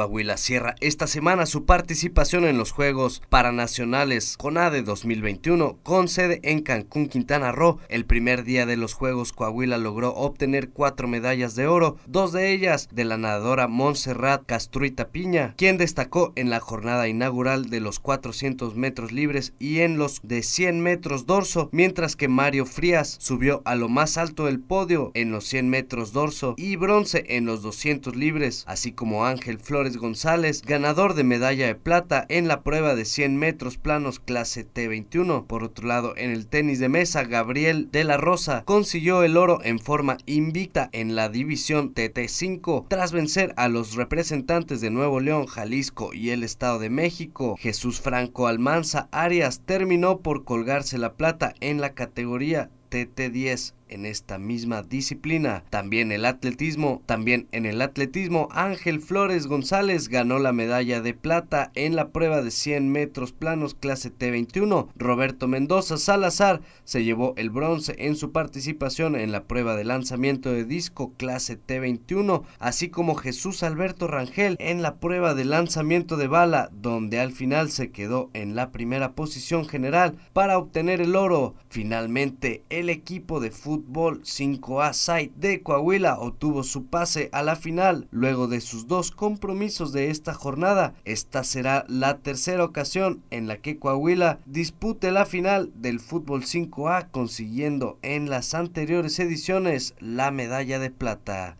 Coahuila cierra esta semana su participación en los Juegos Paranacionales CONADE 2021 con sede en Cancún, Quintana Roo. El primer día de los Juegos Coahuila logró obtener cuatro medallas de oro, dos de ellas de la nadadora Montserrat Castruita Piña, quien destacó en la jornada inaugural de los 400 metros libres y en los de 100 metros dorso, mientras que Mario Frías subió a lo más alto del podio en los 100 metros dorso y bronce en los 200 libres, así como Ángel Flores González, ganador de medalla de plata en la prueba de 100 metros planos clase T21. Por otro lado, en el tenis de mesa, Gabriel de la Rosa consiguió el oro en forma invicta en la división TT5 tras vencer a los representantes de Nuevo León, Jalisco y el Estado de México. Jesús Franco Almanza Arias terminó por colgarse la plata en la categoría TT10 en esta misma disciplina. También el atletismo, también en el atletismo, Ángel Flores González ganó la medalla de plata en la prueba de 100 metros planos clase T21. Roberto Mendoza Salazar se llevó el bronce en su participación en la prueba de lanzamiento de disco clase T21, así como Jesús Alberto Rangel en la prueba de lanzamiento de bala, donde al final se quedó en la primera posición general para obtener el oro. Finalmente, el equipo de fútbol Fútbol 5A Site de Coahuila obtuvo su pase a la final luego de sus dos compromisos de esta jornada. Esta será la tercera ocasión en la que Coahuila dispute la final del Fútbol 5A consiguiendo en las anteriores ediciones la medalla de plata.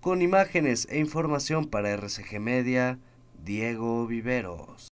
Con imágenes e información para RCG Media, Diego Viveros.